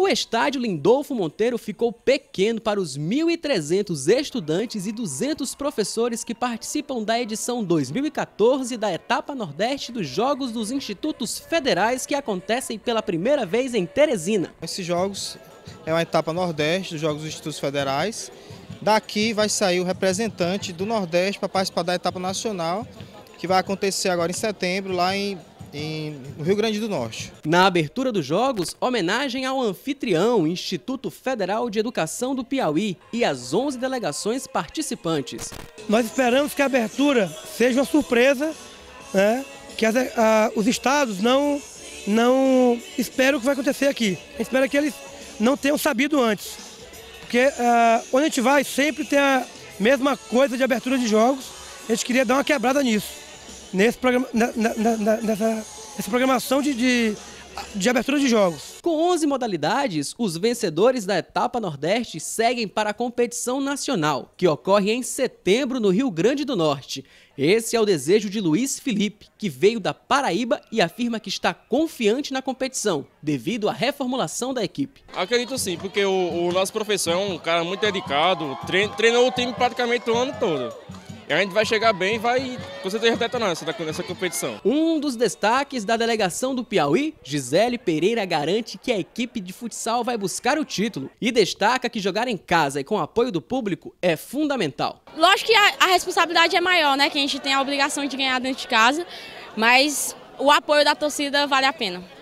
O estádio Lindolfo Monteiro ficou pequeno para os 1.300 estudantes e 200 professores que participam da edição 2014 da etapa Nordeste dos Jogos dos Institutos Federais que acontecem pela primeira vez em Teresina. Esses jogos é uma etapa Nordeste dos Jogos dos Institutos Federais. Daqui vai sair o representante do Nordeste para participar da etapa nacional, que vai acontecer agora em setembro, lá em em, no Rio Grande do Norte. Na abertura dos Jogos, homenagem ao anfitrião, Instituto Federal de Educação do Piauí e as 11 delegações participantes. Nós esperamos que a abertura seja uma surpresa, né? que as, a, os estados não, não esperam o que vai acontecer aqui. A gente espera que eles não tenham sabido antes. Porque uh, onde a gente vai sempre tem a mesma coisa de abertura de jogos. A gente queria dar uma quebrada nisso nesse programa, na, na, na, nessa, nessa programação de, de, de abertura de jogos. Com 11 modalidades, os vencedores da etapa Nordeste seguem para a competição nacional, que ocorre em setembro no Rio Grande do Norte. Esse é o desejo de Luiz Felipe, que veio da Paraíba e afirma que está confiante na competição, devido à reformulação da equipe. Acredito sim, porque o, o nosso professor é um cara muito dedicado, treinou o time praticamente o ano todo. E a gente vai chegar bem e vai com certeza detonar nessa, nessa competição. Um dos destaques da delegação do Piauí, Gisele Pereira garante que a equipe de futsal vai buscar o título e destaca que jogar em casa e com apoio do público é fundamental. Lógico que a, a responsabilidade é maior, né? Que a gente tem a obrigação de ganhar dentro de casa, mas o apoio da torcida vale a pena.